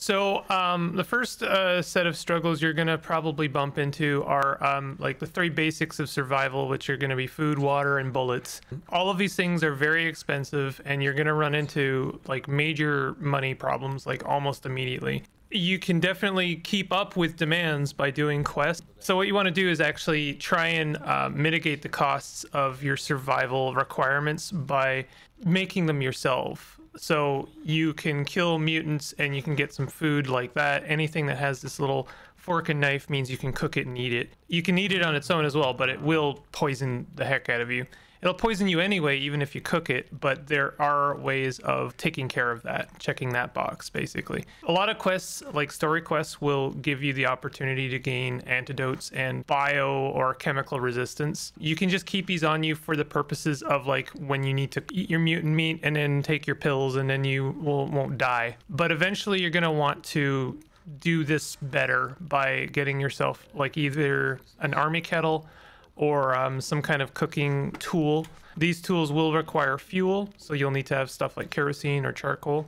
So um, the first uh, set of struggles you're gonna probably bump into are um, like the three basics of survival, which are gonna be food, water, and bullets. All of these things are very expensive, and you're gonna run into like major money problems like almost immediately. You can definitely keep up with demands by doing quests. So what you want to do is actually try and uh, mitigate the costs of your survival requirements by making them yourself. So you can kill mutants and you can get some food like that. Anything that has this little fork and knife means you can cook it and eat it. You can eat it on its own as well, but it will poison the heck out of you. It'll poison you anyway, even if you cook it, but there are ways of taking care of that, checking that box, basically. A lot of quests, like story quests, will give you the opportunity to gain antidotes and bio or chemical resistance. You can just keep these on you for the purposes of like when you need to eat your mutant meat and then take your pills and then you will, won't die. But eventually you're going to want to do this better by getting yourself like either an army kettle or um, some kind of cooking tool. These tools will require fuel, so you'll need to have stuff like kerosene or charcoal.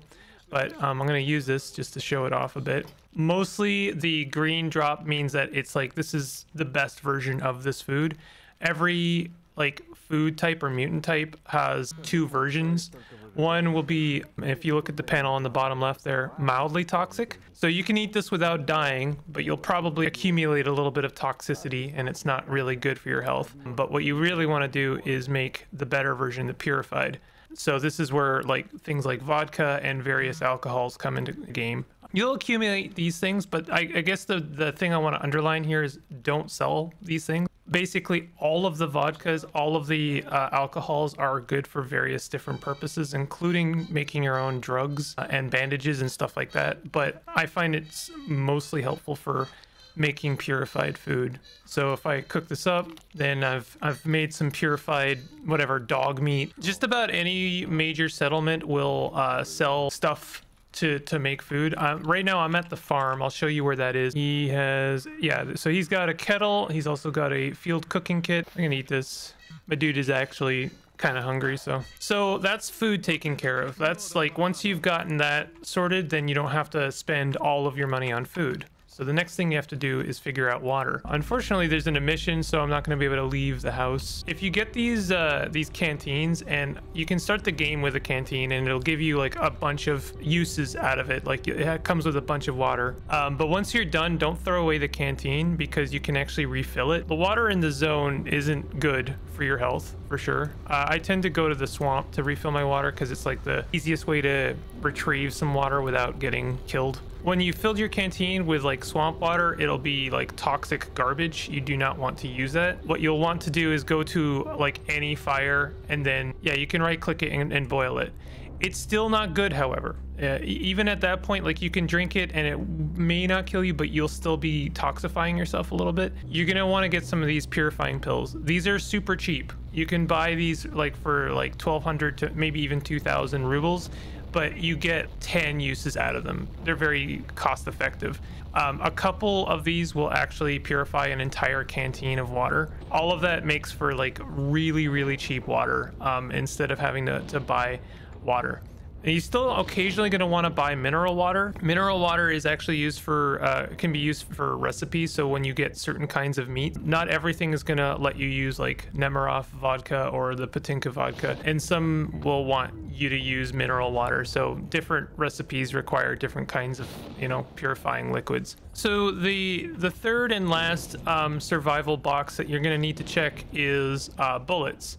But um, I'm going to use this just to show it off a bit. Mostly the green drop means that it's like this is the best version of this food. Every like food type or mutant type has two versions. One will be, if you look at the panel on the bottom left there, mildly toxic. So you can eat this without dying, but you'll probably accumulate a little bit of toxicity and it's not really good for your health. But what you really want to do is make the better version, the purified. So this is where like things like vodka and various alcohols come into the game. You'll accumulate these things, but I, I guess the, the thing I want to underline here is don't sell these things basically all of the vodkas, all of the uh, alcohols are good for various different purposes, including making your own drugs uh, and bandages and stuff like that. But I find it's mostly helpful for making purified food. So if I cook this up, then I've I've made some purified whatever dog meat. Just about any major settlement will uh, sell stuff to to make food. Um, right now I'm at the farm. I'll show you where that is. He has yeah. So he's got a kettle. He's also got a field cooking kit. I'm gonna eat this. My dude is actually kind of hungry so so that's food taken care of that's like once you've gotten that sorted then you don't have to spend all of your money on food so the next thing you have to do is figure out water. Unfortunately, there's an emission, so I'm not going to be able to leave the house. If you get these uh, these canteens, and you can start the game with a canteen, and it'll give you like a bunch of uses out of it. Like it comes with a bunch of water. Um, but once you're done, don't throw away the canteen because you can actually refill it. The water in the zone isn't good for your health, for sure. Uh, I tend to go to the swamp to refill my water because it's like the easiest way to retrieve some water without getting killed. When you filled your canteen with like swamp water, it'll be like toxic garbage. You do not want to use that. What you'll want to do is go to like any fire and then, yeah, you can right click it and, and boil it. It's still not good, however. Uh, even at that point, like you can drink it and it may not kill you, but you'll still be toxifying yourself a little bit. You're gonna want to get some of these purifying pills. These are super cheap. You can buy these like for like 1200 to maybe even 2000 rubles but you get 10 uses out of them. They're very cost effective. Um, a couple of these will actually purify an entire canteen of water. All of that makes for like really, really cheap water um, instead of having to, to buy water. And you're still occasionally going to want to buy mineral water. Mineral water is actually used for, uh, can be used for recipes. So when you get certain kinds of meat, not everything is going to let you use like Nemiroff vodka or the Patinka vodka. And some will want you to use mineral water. So different recipes require different kinds of, you know, purifying liquids. So the the third and last um, survival box that you're going to need to check is uh, bullets.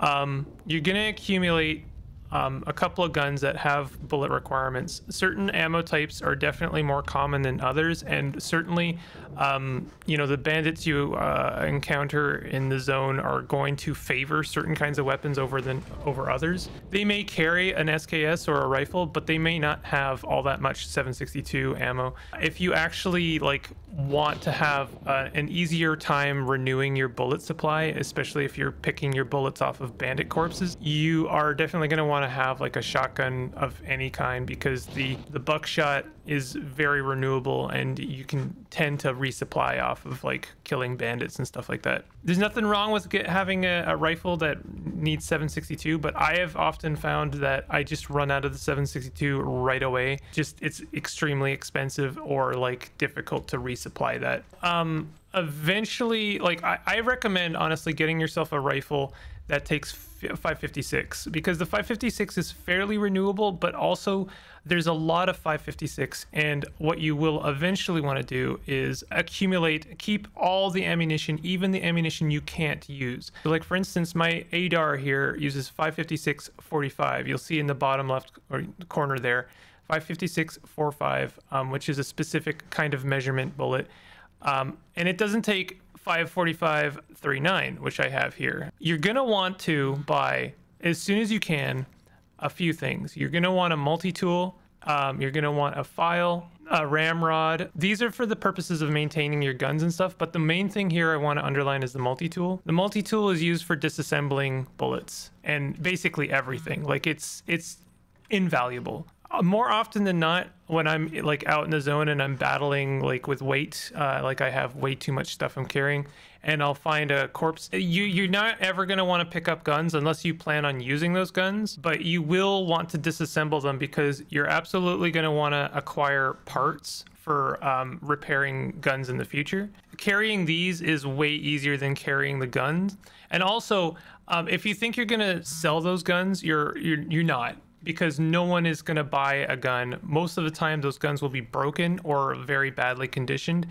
Um, you're going to accumulate um, a couple of guns that have bullet requirements. Certain ammo types are definitely more common than others, and certainly, um, you know, the bandits you uh, encounter in the zone are going to favor certain kinds of weapons over than over others. They may carry an SKS or a rifle, but they may not have all that much 762 ammo. If you actually like want to have uh, an easier time renewing your bullet supply, especially if you're picking your bullets off of bandit corpses, you are definitely going to want want to have like a shotgun of any kind because the the buckshot is very renewable and you can tend to resupply off of like killing bandits and stuff like that. There's nothing wrong with get, having a, a rifle that needs 762, but I have often found that I just run out of the 762 right away. Just it's extremely expensive or like difficult to resupply that. Um, eventually, like I, I recommend honestly getting yourself a rifle that takes 556 because the 556 is fairly renewable, but also there's a lot of 556. And what you will eventually want to do is accumulate, keep all the ammunition, even the ammunition you can't use. So like for instance, my ADAR here uses 556 45. You'll see in the bottom left or corner there, 556 45, um, which is a specific kind of measurement bullet. Um, and it doesn't take 54539, which I have here. You're going to want to buy, as soon as you can, a few things. You're going to want a multi-tool. Um, you're going to want a file, a ramrod. These are for the purposes of maintaining your guns and stuff, but the main thing here I want to underline is the multi-tool. The multi-tool is used for disassembling bullets and basically everything. Like it's it's invaluable. Uh, more often than not when i'm like out in the zone and i'm battling like with weight uh, like i have way too much stuff i'm carrying and i'll find a corpse you you're not ever going to want to pick up guns unless you plan on using those guns but you will want to disassemble them because you're absolutely going to want to acquire parts for um, repairing guns in the future. Carrying these is way easier than carrying the guns and also um, if you think you're going to sell those guns you're you're, you're not because no one is going to buy a gun. Most of the time, those guns will be broken or very badly conditioned,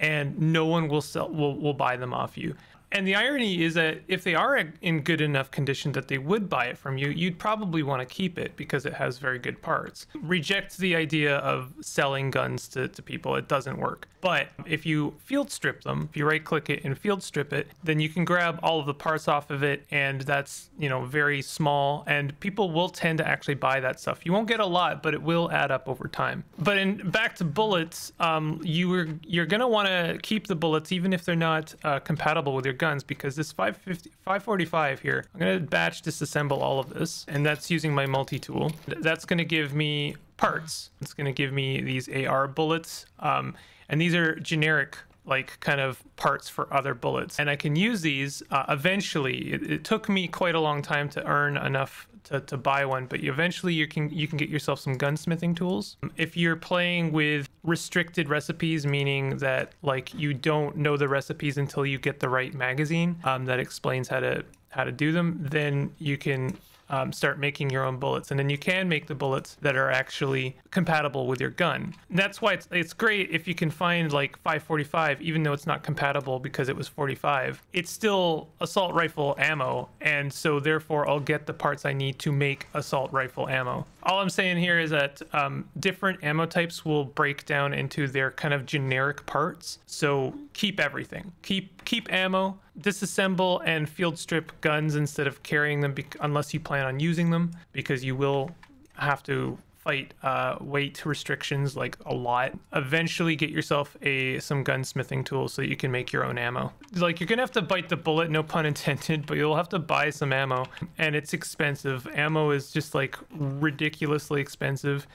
and no one will sell will, will buy them off you. And the irony is that if they are in good enough condition that they would buy it from you, you'd probably want to keep it because it has very good parts. Reject the idea of selling guns to, to people, it doesn't work. But if you field strip them, if you right click it and field strip it, then you can grab all of the parts off of it, and that's you know very small, and people will tend to actually buy that stuff. You won't get a lot, but it will add up over time. But in back to bullets, um, you are you're gonna want to keep the bullets even if they're not uh, compatible with your guns because this 550, 545 here, I'm going to batch disassemble all of this, and that's using my multi-tool. That's going to give me parts. It's going to give me these AR bullets, um, and these are generic like kind of parts for other bullets and i can use these uh, eventually it, it, took me quite a long time to earn enough to, to buy one, but eventually you can you can get yourself some gunsmithing tools. If you're playing with restricted recipes, meaning that like you don't know the recipes until you get the right magazine um, that explains how to how to do them, then you can um, start making your own bullets. And then you can make the bullets that are actually compatible with your gun. And that's why it's, it's great if you can find like 545, even though it's not compatible because it was 45. It's still assault rifle ammo. And so therefore I'll get the parts I need to make assault rifle ammo. All I'm saying here is that um, different ammo types will break down into their kind of generic parts. So keep everything. Keep keep ammo, disassemble and field strip guns instead of carrying them unless you plan on using them because you will have to fight uh, weight restrictions like a lot. Eventually, get yourself a some gunsmithing tools so you can make your own ammo. Like you're gonna have to bite the bullet, no pun intended, but you'll have to buy some ammo, and it's expensive. Ammo is just like ridiculously expensive,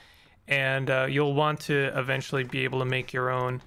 and uh, you'll want to eventually be able to make your own.